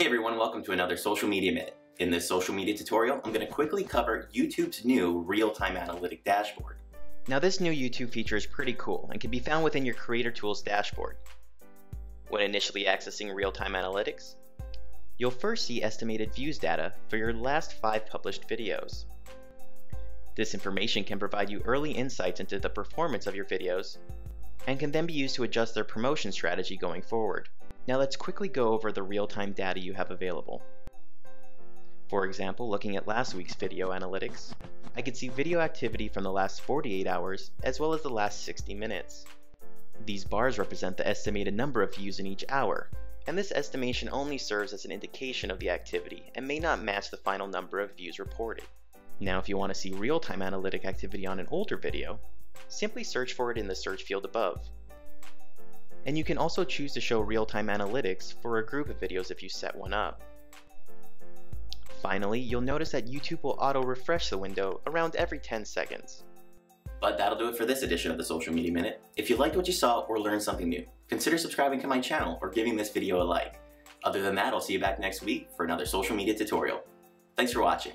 Hey everyone, welcome to another Social Media Minute. In this social media tutorial, I'm going to quickly cover YouTube's new real-time analytic dashboard. Now this new YouTube feature is pretty cool and can be found within your Creator Tools dashboard. When initially accessing real-time analytics, you'll first see estimated views data for your last five published videos. This information can provide you early insights into the performance of your videos and can then be used to adjust their promotion strategy going forward. Now let's quickly go over the real-time data you have available. For example, looking at last week's video analytics, I could see video activity from the last 48 hours as well as the last 60 minutes. These bars represent the estimated number of views in each hour, and this estimation only serves as an indication of the activity and may not match the final number of views reported. Now if you want to see real-time analytic activity on an older video, simply search for it in the search field above. And you can also choose to show real-time analytics for a group of videos if you set one up. Finally, you'll notice that YouTube will auto-refresh the window around every 10 seconds. But that'll do it for this edition of the Social Media Minute. If you liked what you saw or learned something new, consider subscribing to my channel or giving this video a like. Other than that, I'll see you back next week for another social media tutorial. Thanks for watching.